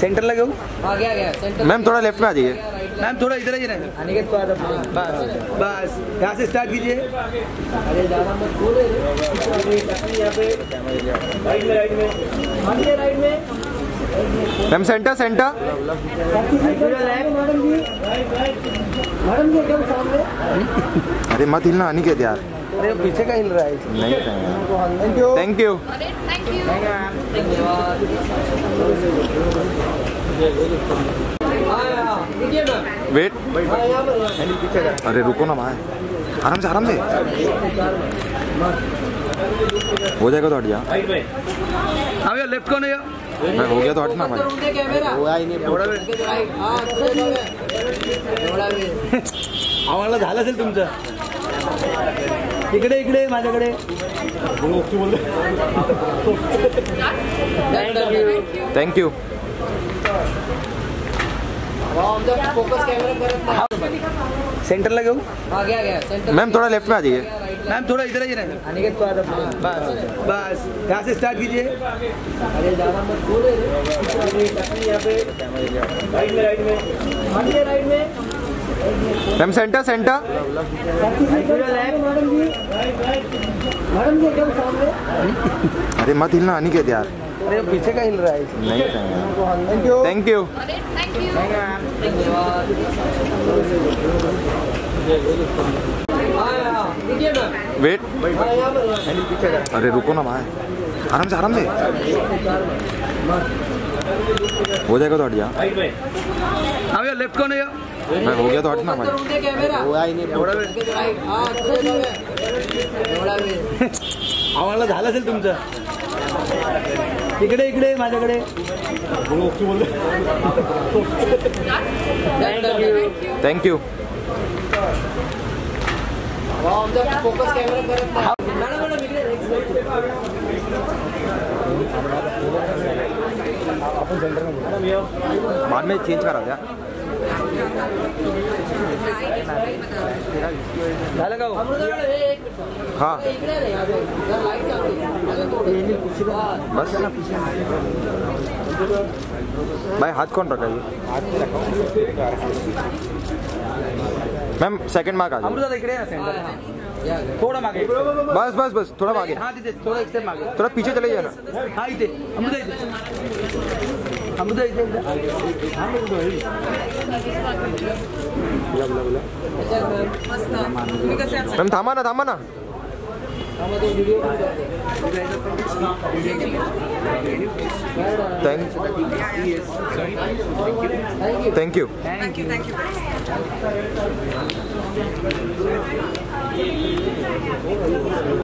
Centre लगे हो? आ गया गया मैम थोड़ा लेफ़्ट में आ जाइए। मैम थोड़ा इधर ही रहे अनिकेत को आदत बस बस यहाँ से स्टार्ट कीजिए। अरे ज़्यादा मत बोले। यहाँ पे राइट राइट में हाँ जी राइट में मैम सेंटर सेंटर। मैडम जी मैडम जी एकदम सामने। अरे मत हिलना अनिकेत यार अरे पीछे का हिल रहा है नहीं थैंक यू थैंक यू देखिए मैम वेट अरे रुको ना भाई आराम से आराम से। हो जाएगा तो हट जा। भैया लेफ़्ट कौन है ये? मैं हो गया तो हटना भाई हाँ आम्हाला झालं असेल तुमचं. इकडे इकडे माझ्याकडे. थैंक यू सेंटर लगे आ गया गया सेंटर मैम थोड़ा लेफ़्ट में आ जाइए. मैम थोड़ा इधर ही रहे. अनिकेत को आदत बस बस. यहाँ से स्टार्ट कीजिए. अरे ज़्यादा मत बोले यहाँ पे राइट में राइट में राइट में मैम सेंटर सेंटर मैडम जी एकदम सामने? अरे मत हिलना अनिकेत यार। अरे पीछे का हिल रहा है। नहीं थैंक यू थैंक यू हाँ हाँ वेट अरे रुको ना भाई। आराम से आराम से। हो जाएगा तो हट जा। हाँ लेफ़्ट कौन है? मैं हो गया तो हटना भाई। आम्हाला झालं असेल तुमचं. इकडे इकडे माझ्याकडे. थैंक यू फोकस कैमरा करत बाद में चेंज करा दिया हो? बस भाई हाथ कौन रखा ये मैम सेकंड मार्क आ जाओ या, या. थोडं मागे बस बस बस थोड़ा आगे हा थोडं एक मागे थोड़ा पीछे चले जाए ना हा. हा, बरोबर आहे. मैम थामा ना थामा ना थैंक पण करते. Thank you Thank you.